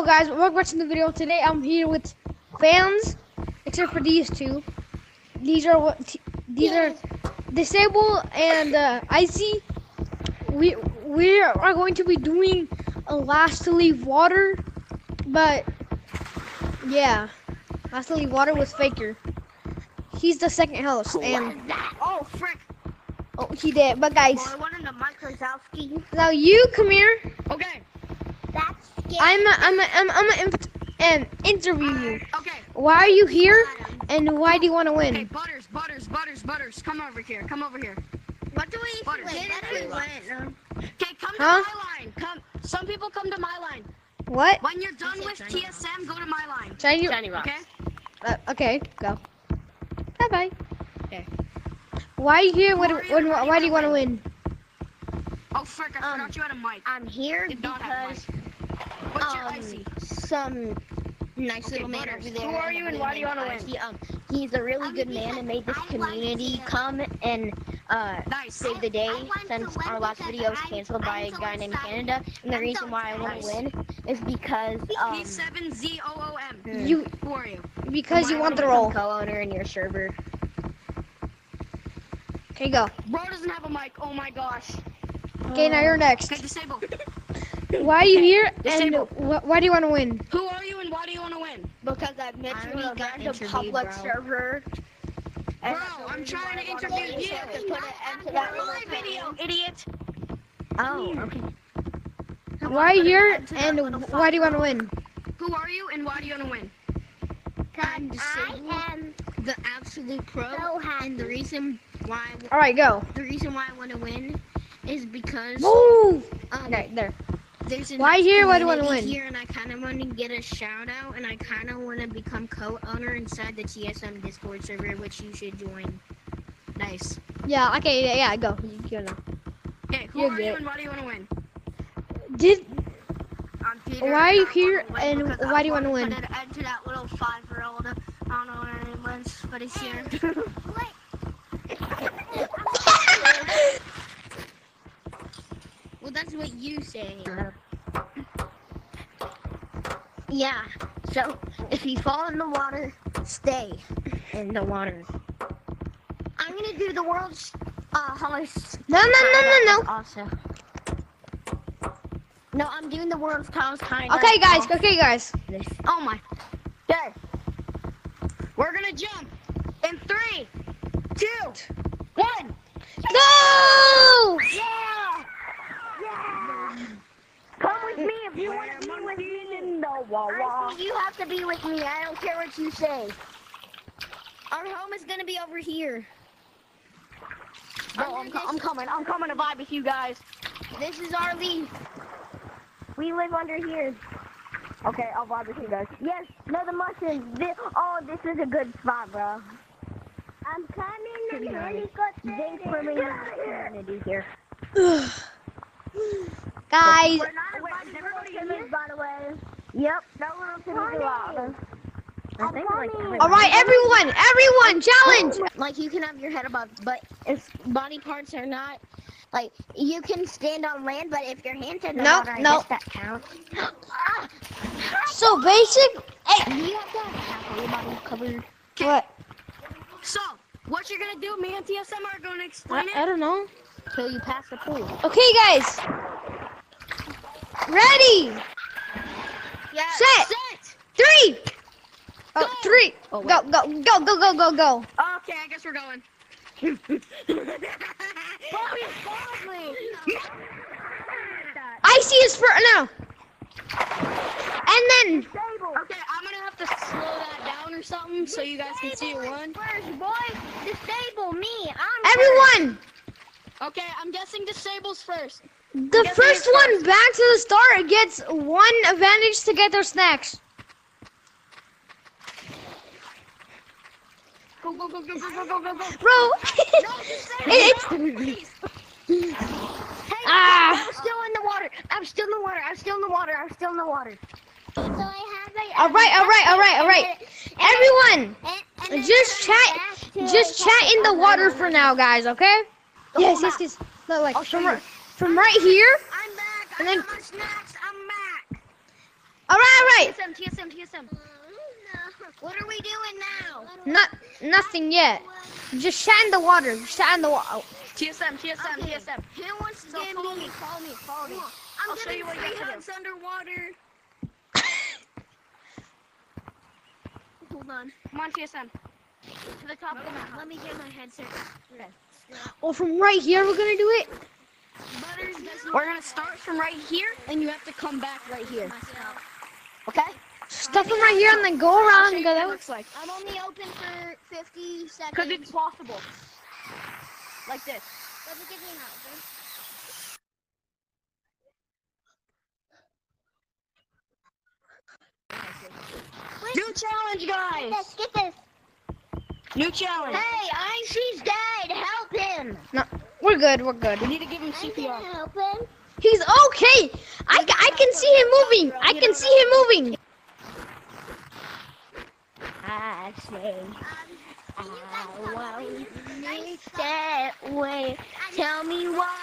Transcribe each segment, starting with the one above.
Hello guys, welcome back to the video. Today I'm here with fans, except for these two. These are what t- these are disabled and uh, icy. We we are going to be doing a last to leave water, but yeah, last to leave water was Faker. He's the second host, and Oh, frick. oh, he did. But guys, Or one of the Mike now you come here. Okay. That's scary. I'm a, I'm a, I'm I'm a, um, interview you. Okay. Why are you here, and why do you want to Hey, win? Butters, Butters, Butters, Butters, come over here. Come over here. What do we Butters, get if Butters. we win? Okay, come to Huh? my line. Come. Some people come to my line. What? When you're done with Rock. TSM, go to my line. Shiny. Shiny rocks. Okay. Uh, okay, go. Bye bye. Okay. Why are you here? What, Who are you why do you want to win? Oh, frick! I Um, forgot you had a mic. I'm here Did because What's your um, icy? some nice Okay, little man Butters, over there. who are you and why do you wanna Icy, Um, he's a really Um, good man and made this I community come and uh, Nice. save the day I want to since our last video was canceled by a guy named. Canada. And the I'm reason so why I want to win is because um, P7ZOOM. hmm, You Who are you? because you want the role. co-owner in your server. Okay, go. Bro doesn't have a mic. Oh my gosh. Okay, now you're next. Okay, disable. Why are you here, and wh- why do you want to win? Who are you and why do you want to win? Because I've met I you in got a public bro. server. and Bro, I'm trying to interview win, you. so I put an end to that on little live video, idiot. Oh, okay. Why are you here, and why do you want to win? Who are you and why do you want to win? I'm disabled. I am the absolute pro, so and the reason why All right, go. the reason why I want to win is because Move. um, Okay, there. There's a Why here? Why do you wanna win? here, and I kind of want to get a shout out, and I kind of want to become co-owner inside the TSM Discord server, which you should join. Nice. Yeah. Okay. Yeah. yeah go. You, you know. Okay, who You're are you and why do you want to win? Did I'm Peter. Why are you here and why I do you wanna wanna win? Put an end to that little five-year-old. I don't know what her name but he's here. Well, that's what you say. Yeah. So if you fall in the water, stay in the water. I'm gonna do the world's uh highest. no, no, no, no, no. Also. No, I'm doing the world's tallest kind. Okay, guys. Okay, guys. Oh my. Okay. We're gonna jump in three, two, one. Go! Yeah! Yeah! Come with me if you want to be with me in the wall. You have to be with me. I don't care what you say. Our home is gonna be over here. Bro, I'm, co- I'm coming. I'm coming to vibe with you guys. This is our leaf. We live under here. Okay, I'll vibe with you guys. Yes, no the mushrooms. This, oh, this is a good spot, bro. I'm coming in helicopter. Thanks for being in the community here. Guys, We're not inviting little Timmons, by the way. Yep, no little Timmons allowed. I think like all right, everyone, everyone, challenge. Oh, like you can have your head above, but if body parts are not like you can stand on land, but if your hands are Nope, not, I nope. guess that counts. So basic. Hey, you have to have half of your body covered. what? So, what you're gonna do? Me and TSM are gonna explain I, I don't know. till you pass the pool. Okay, guys. Ready? Yeah. Set. Set. Three. Oh, Go. three. Oh, Go, go, go, go, go, go, go. Okay, I guess we're going. Icy is for now. And then Okay, I'm gonna have to slow that down or something so you guys can see it one. First, boy, disable me. I'm everyone, Okay, I'm guessing disables first. The Guess first one back to the start gets one advantage to get their snacks. Go, go, go, go, go, go, go, go, go. Bro, it's Hey, Ah. I'm still in the water. I'm still in the water. I'm still in the water. I'm still in the water. So I have a. all right, all right, all right, all right. Everyone, And, and just chat, just chat in the water for now, guys. Okay? Yes, yes, yes. No, like I'll show from right, here. I'm back. And I then- got my snacks. I'm back. All right, all right. right. TSM, TSM, TSM. Oh, what are we doing now? Not nothing yet. Just shot in the water. Shot in the water. Oh. TSM, TSM, Okay. TSM. Who wants to So give follow me? me, follow me, follow me. I'm I'll show you what you free have to do. hugs underwater. Hold on. Come on, TSM. To the top of the map. Let me get my headset. Oh, from right here we're gonna do it. Butters doesn't We're gonna start from right here, and you have to come back right here. Okay? Stuff them right here and then go around and go that looks like. I'm only open for 50 seconds. Because seconds. it's possible. Like this. Let me give you an outfit. New challenge, guys. Let's get this. New challenge. Hey, Icy's dead. Help him. We're good. We're good. We need to give him I'm CPR. gonna help him. He's okay. I, I can see him moving. I can see him moving. I say I won't miss that way. Tell me why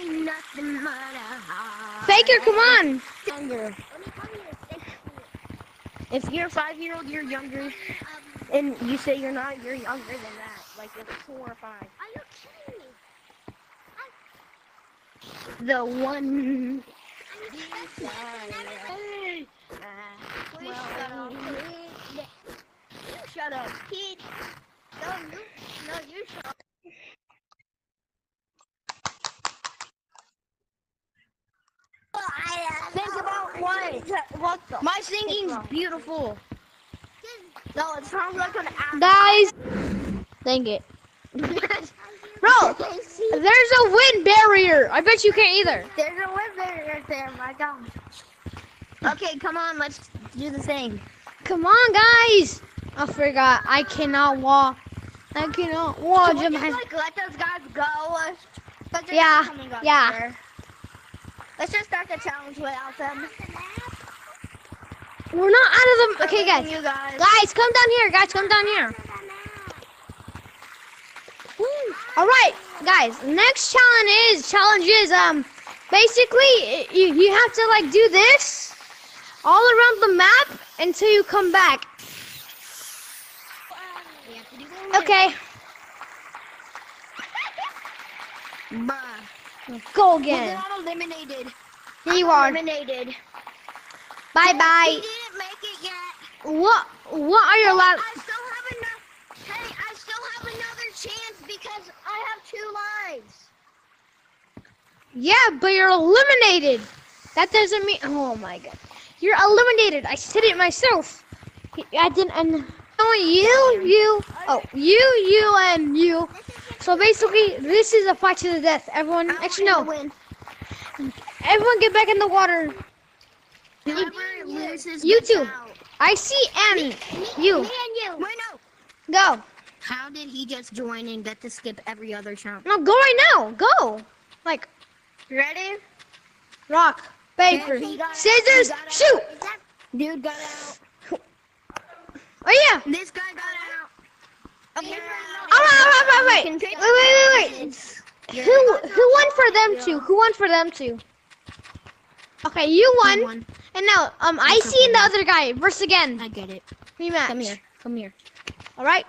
ain't nothing but a heart. Faker, come on. Younger. If you're five year old, you're younger. And you say you're not, you're younger than that. Like you're four or five. Are you kidding me? The one. Shut up. You shut up, kid. No, you, no, you shut up. Think about what? What the? My singing's beautiful. No, it sounds like an ass. Guys. Dang it. There's a wind barrier. I bet you can't either. There's a wizard right there, my God. Okay, come on, let's do the thing. Come on, guys. I forgot. I cannot walk. I cannot walk. Can we just, like, let those guys go? Yeah, not coming up yeah. here. Let's just start the challenge without them. We're not out of the. Okay, guys. You guys. Guys, come down here. Guys, come down here. All right, guys. Next challenge is challenge is um basically you, you have to like do this all around the map until you come back. Okay, Bruh. go again. not eliminated. Here you are. Eliminated. Bye bye. didn't make it yet. What what are your last? I still have enough. Hey, I still have another chance because I have Yeah, but you're eliminated. That doesn't mean. Oh my god, you're eliminated. I said it myself. I didn't. And oh, you, you, oh, you, you, and you. So basically, this is a fight to the death. Everyone, actually no, everyone get back in the water. You two. out. Icy and you. Me and you. Wait, no. Go. How did he just join and get to skip every other challenge? No, go right now. Go. Like Ready? rock, paper, scissors, got out. shoot. Dude got out. Oh yeah. This guy got out. Okay. All right, all right, wait. Wait, wait, wait, wait. Who who won for them two? Who won for them two? Okay, you won. One. And now, um, Icy the other guy versus again. I get it. Rematch. Come here. Come here. All right.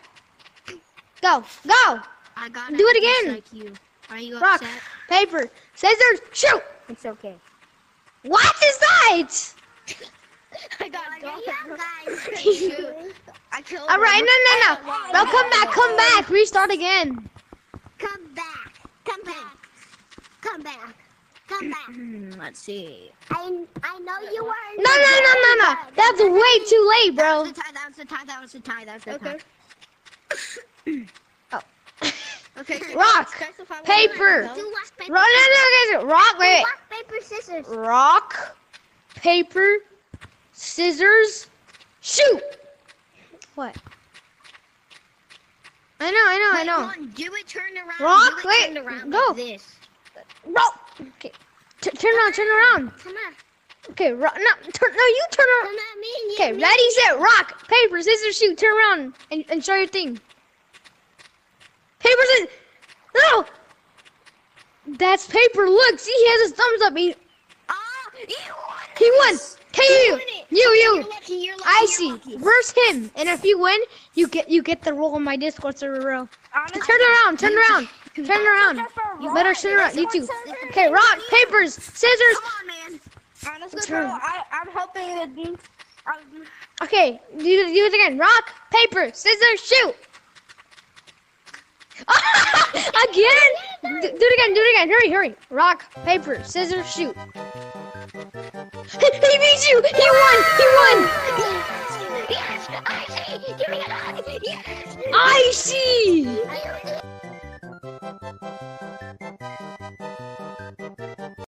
Go, go. I got Do it again. Like you. Are you Rock, upset? paper, scissors, shoot. It's okay. What is that? I got guys. I killed All right, him. no, no, no. No, come back, come back. Restart again. Come back. Come back. Come back. Come back. Hmm, let's see. I I know you were. No, no, no, no, no. That's way too late, That bro. was the tie. That was the tie. That was the tie. That was the tie. Okay. Oh. Rock, specify what paper. you want. Do rock, paper, Rock, no, no, guys. Rock, wait, rock, paper, scissors. Rock, paper, scissors, shoot. What? I know, I know, I know. One, do it turned around. Rock, do it wait, turned around go. Like this. Rock. Okay. T- turn around, turn around. Come on. Okay, rock. No, turn. No, you turn around. Come at me. Okay, ready, set, rock, paper, scissors, shoot. Turn around and, and show your thing. Paper, scissors. No. That's paper. Look, see, he has his thumbs up. He, Ah, you won. he won. Hey, you, won it. you, you, Icy versus him, and if you win, you get you get the role in my Discord server, bro. Honestly, Turn around, turn around, turn around. You better turn around. You too. Okay, rock, papers, scissors. Come on, man. honestly, Turn. bro, I, I'm these. Um, Okay, do, do it again. Rock, paper, scissors, shoot. Again? Do, do it again. Do it again. Hurry, hurry. Rock, paper, scissors, shoot. he beat you. He won. He won. Yes, I see. Give me a hug. Yes. I see. I